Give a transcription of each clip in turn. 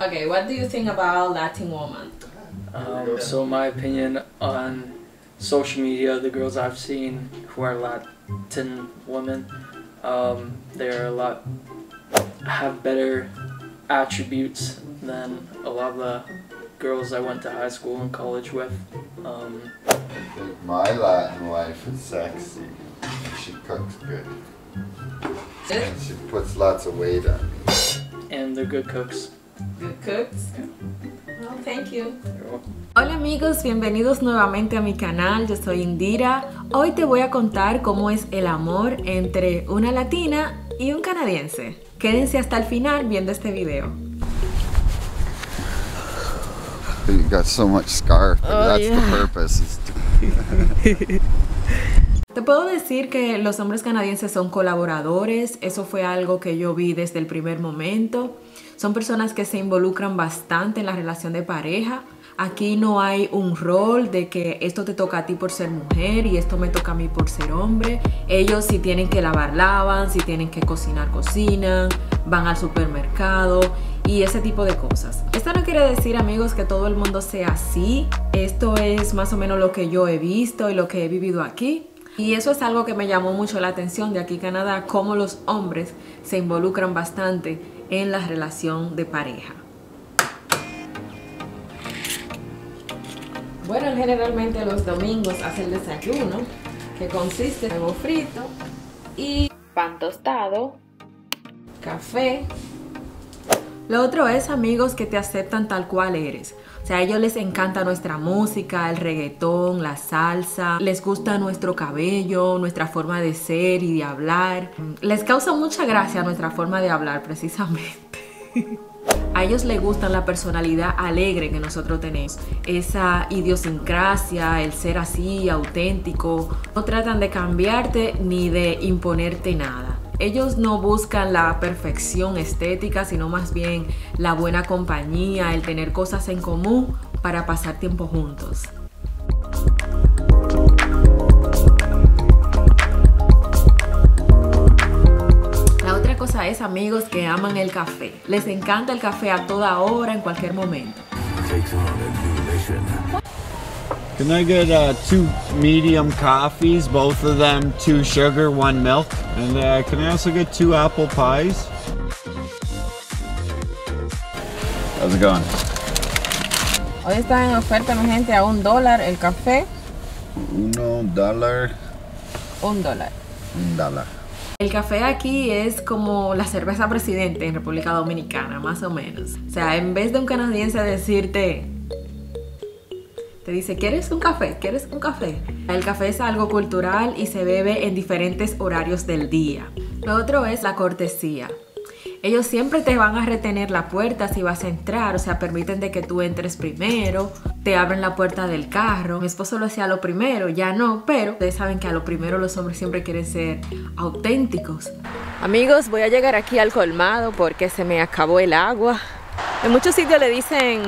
Okay, what do you think about Latin woman? Um, so my opinion on social media, the girls I've seen who are Latin women, um, they're a lot have better attributes than a lot of the girls I went to high school and college with. Um, I think my Latin wife is sexy. She cooks good. And she puts lots of weight on me. and they're good cooks. Good cooks? Well, thank you. They're welcome. Hola amigos, bienvenidos nuevamente a mi canal, yo soy Indira. Hoy te voy a contar cómo es el amor entre una latina y un canadiense. Quédense hasta el final viendo este video. You got so much scarf. but Oh, that's yeah. the purpose. Te puedo decir que los hombres canadienses son colaboradores, eso fue algo que yo vi desde el primer momento. Son personas que se involucran bastante en la relación de pareja. Aquí no hay un rol de que esto te toca a ti por ser mujer y esto me toca a mí por ser hombre. Ellos si tienen que lavar, lavan, si tienen que cocinar, cocinan, van al supermercado y ese tipo de cosas. Esto no quiere decir amigos que todo el mundo sea así. Esto es más o menos lo que yo he visto y lo que he vivido aquí. Y eso es algo que me llamó mucho la atención de aquí Canadá, cómo los hombres se involucran bastante en la relación de pareja. Bueno, generalmente los domingos hace el desayuno, que consiste en huevo frito y pan tostado, café. Lo otro es amigos que te aceptan tal cual eres. Sea, a ellos les encanta nuestra música, el reggaetón, la salsa, les gusta nuestro cabello, nuestra forma de ser y de hablar. Les causa mucha gracia nuestra forma de hablar precisamente. A ellos les gusta la personalidad alegre que nosotros tenemos, esa idiosincrasia, el ser así, auténtico. No tratan de cambiarte ni de imponerte nada. Ellos no buscan la perfección estética, sino más bien la buena compañía, el tener cosas en común para pasar tiempo juntos. La otra cosa es amigos que aman el café. Les encanta el café a toda hora, en cualquier momento. Can I get uh, two medium coffees, both of them two sugar, one milk? And uh, can I also get two apple pies? How's it going? Hoy está en oferta, mi gente, a un dólar el café. Uno dólar, Un dólar. un dólar. El café aquí es como la cerveza presidente en República Dominicana, más o menos. O sea, en vez de un canadiense decirte, te dice, ¿quieres un café? ¿Quieres un café? El café es algo cultural y se bebe en diferentes horarios del día. Lo otro es la cortesía. Ellos siempre te van a retener la puerta si vas a entrar, o sea, permiten de que tú entres primero, te abren la puerta del carro. Mi esposo lo hacía lo primero, ya no, pero ustedes saben que a lo primero los hombres siempre quieren ser auténticos. Amigos, voy a llegar aquí al colmado porque se me acabó el agua. En muchos sitios le dicen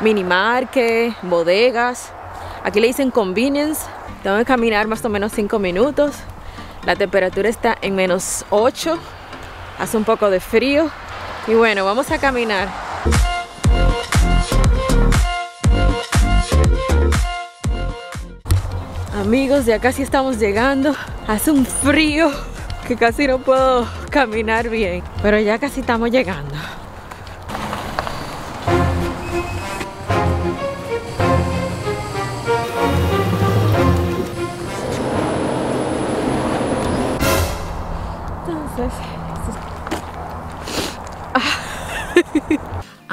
mini market, bodegas. Aquí le dicen convenience. Tengo que caminar más o menos 5 minutos. La temperatura está en menos 8. Hace un poco de frío. Y bueno, vamos a caminar. Amigos, ya casi estamos llegando. Hace un frío que casi no puedo caminar bien. Pero ya casi estamos llegando.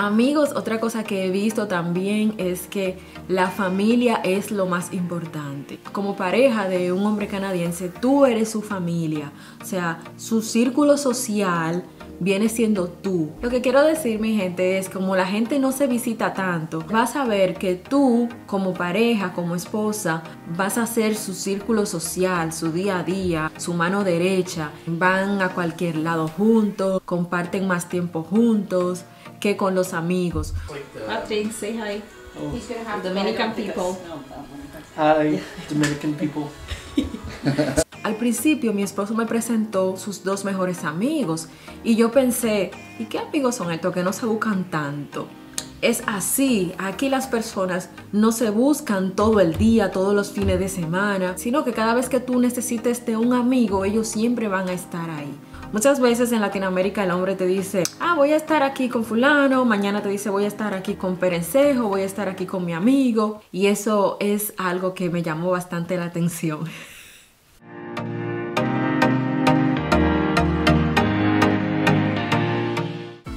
Amigos, otra cosa que he visto también es que la familia es lo más importante. Como pareja de un hombre canadiense, tú eres su familia. O sea, su círculo social viene siendo tú. Lo que quiero decir, mi gente, es como la gente no se visita tanto, vas a ver que tú, como pareja, como esposa, vas a ser su círculo social, su día a día, su mano derecha. Van a cualquier lado juntos, comparten más tiempo juntos que con los amigos. Patrick, say hi. Dominican people. Hi, Dominican people. Al principio mi esposo me presentó sus dos mejores amigos y yo pensé, ¿y qué amigos son estos que no se buscan tanto? es así. Aquí las personas no se buscan todo el día, todos los fines de semana, sino que cada vez que tú necesites de un amigo, ellos siempre van a estar ahí. Muchas veces en Latinoamérica el hombre te dice, ah, voy a estar aquí con fulano, mañana te dice voy a estar aquí con Perencejo, voy a estar aquí con mi amigo. Y eso es algo que me llamó bastante la atención.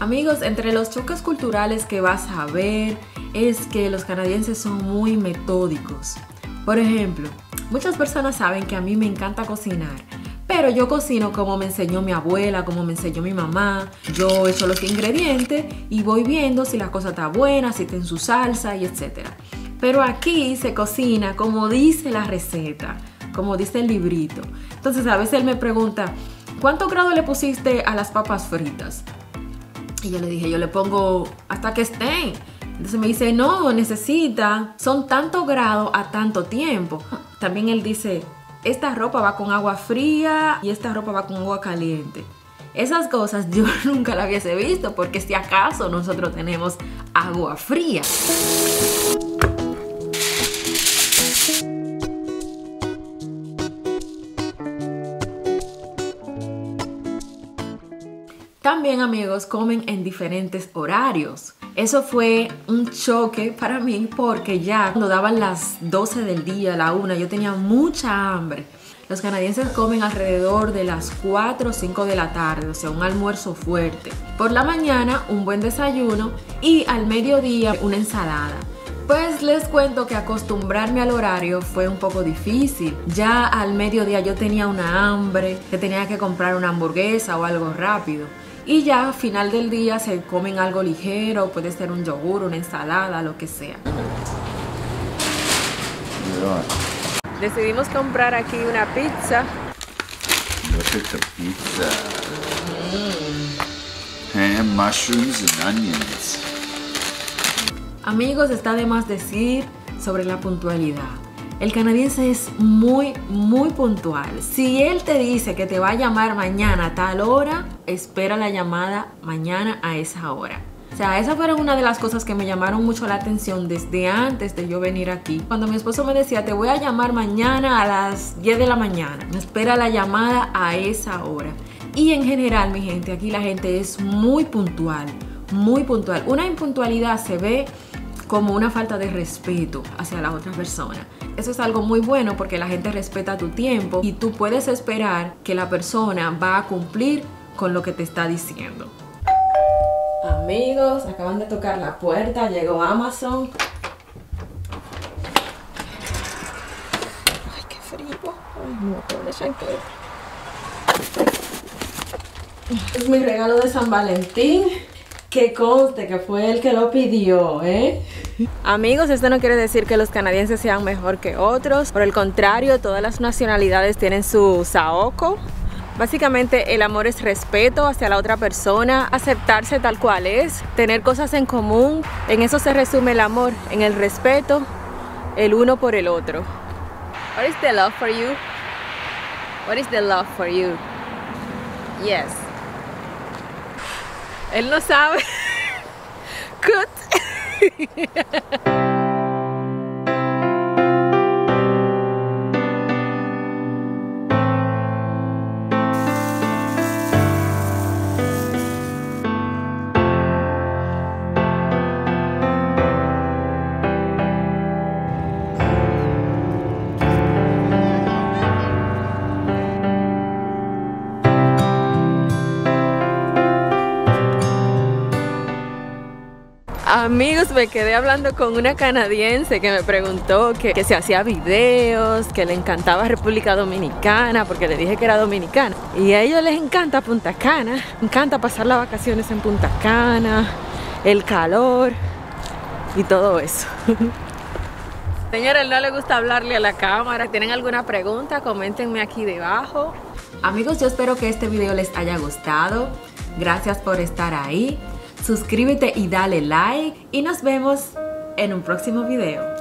Amigos, entre los choques culturales que vas a ver es que los canadienses son muy metódicos. Por ejemplo, muchas personas saben que a mí me encanta cocinar, pero yo cocino como me enseñó mi abuela, como me enseñó mi mamá. Yo echo los ingredientes y voy viendo si la cosa está buena, si está en su salsa y etc. Pero aquí se cocina como dice la receta, como dice el librito. Entonces a veces él me pregunta, ¿cuánto grado le pusiste a las papas fritas? Y yo le dije, yo le pongo hasta que estén. Entonces me dice, no, necesita, son tantos grados a tanto tiempo. También él dice, esta ropa va con agua fría y esta ropa va con agua caliente. Esas cosas yo nunca las hubiese visto porque si acaso nosotros tenemos agua fría. También amigos comen en diferentes horarios. Eso fue un choque para mí porque ya cuando daban las 12 del día, la 1, yo tenía mucha hambre. Los canadienses comen alrededor de las 4 o 5 de la tarde, o sea, un almuerzo fuerte. Por la mañana, un buen desayuno y al mediodía, una ensalada. Pues les cuento que acostumbrarme al horario fue un poco difícil. Ya al mediodía yo tenía una hambre, que tenía que comprar una hamburguesa o algo rápido. Y ya a final del día se comen algo ligero, puede ser un yogur, una ensalada, lo que sea. Decidimos comprar aquí una pizza. Look at the pizza. Ham, mushrooms, and onions. Amigos, está de más decir sobre la puntualidad. El canadiense es muy, muy puntual. Si él te dice que te va a llamar mañana a tal hora, espera la llamada mañana a esa hora. O sea, esa fue una de las cosas que me llamaron mucho la atención desde antes de yo venir aquí. Cuando mi esposo me decía, te voy a llamar mañana a las 10 de la mañana, me espera la llamada a esa hora. Y en general, mi gente, aquí la gente es muy puntual, muy puntual. Una impuntualidad se ve como una falta de respeto hacia la otra persona. Eso es algo muy bueno porque la gente respeta tu tiempo y tú puedes esperar que la persona va a cumplir con lo que te está diciendo. Amigos, acaban de tocar la puerta, llegó Amazon. Ay, qué frío. Ay, no, Es mi regalo de San Valentín. Que conste que fue el que lo pidió, ¿eh? Amigos, esto no quiere decir que los canadienses sean mejor que otros. Por el contrario, todas las nacionalidades tienen su saoco. Básicamente el amor es respeto hacia la otra persona, aceptarse tal cual es, tener cosas en común. En eso se resume el amor, en el respeto, el uno por el otro. What is the love for you? What is the love for you? Yes. Él no sabe. Good. Amigos, me quedé hablando con una canadiense que me preguntó que, se hacía videos, que le encantaba República Dominicana, porque le dije que era dominicana. Y a ellos les encanta Punta Cana, encanta pasar las vacaciones en Punta Cana, el calor y todo eso. Señores, no le gusta hablarle a la cámara. ¿Tienen alguna pregunta? Coméntenme aquí debajo. Amigos, yo espero que este video les haya gustado. Gracias por estar ahí suscríbete y dale like y nos vemos en un próximo video.